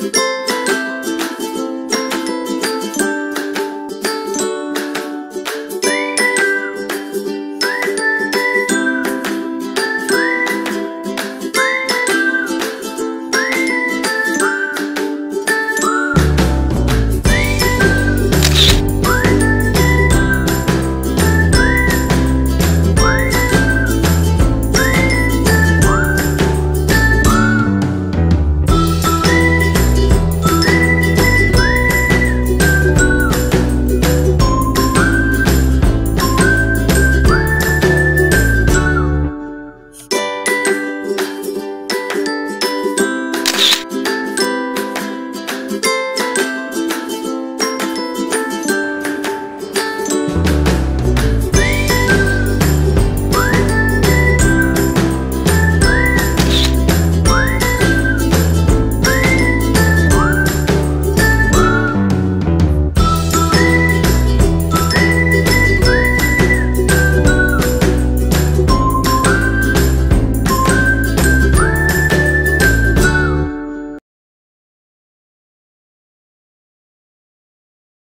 you